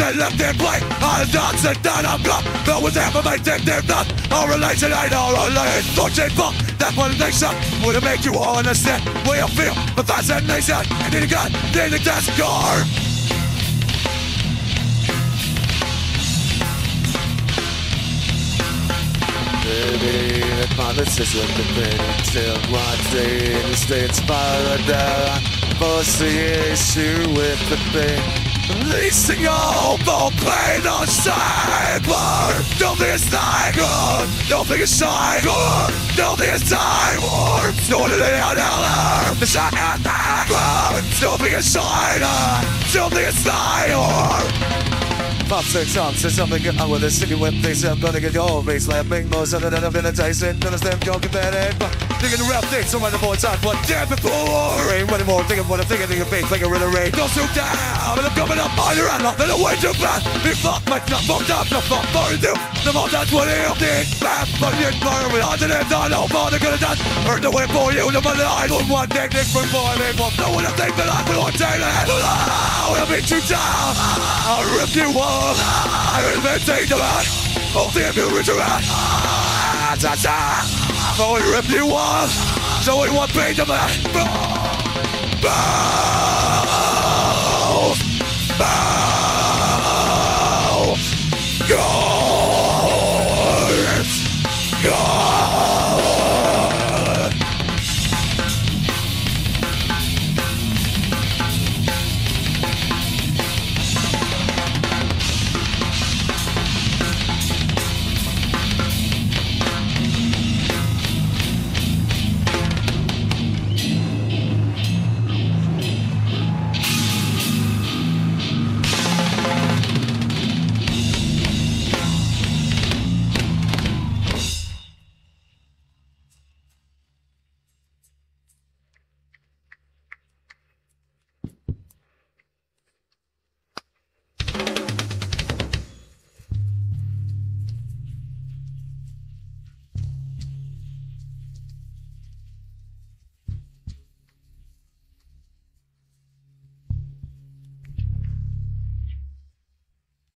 and left in play. I dance and then I'm gone. No one's ever made them them not. All relation ain't all related. Fortune fuck. That one would it make you all understand where you feel. The fascination. I need a gun. Need a desk guard. Baby, the promises of the pain Still watching the states paradise Force the issue with the pain All the pain on cyber Nothing is tiger Nothing is tiger Nothing is tiger Sorted it out now The shot and back Nothing tiger Nothing is tiger Pop six on, say something get on with this sticky whip things I'm gonna get your face slapping most of it and I've been a Tyson Understand you're competitive Thinking the rap things, so much more time But damn before Ain't running more thinking what I'm thinking in your face like a riddle rain Don't shoot down And I'm coming up on your hand Nothing away too fast Be fucked my not fucked up The fuck for you The more that's what you think Bad but you burn with odds and ends I know more than gonna done Earn the way for you The money I don't want technique for boy Me for no one to think that I will take it I'll beat you down I'll rip you off I will maintain the man I'll see if you reach around I will rip you off So it won't be the man Bow! Bow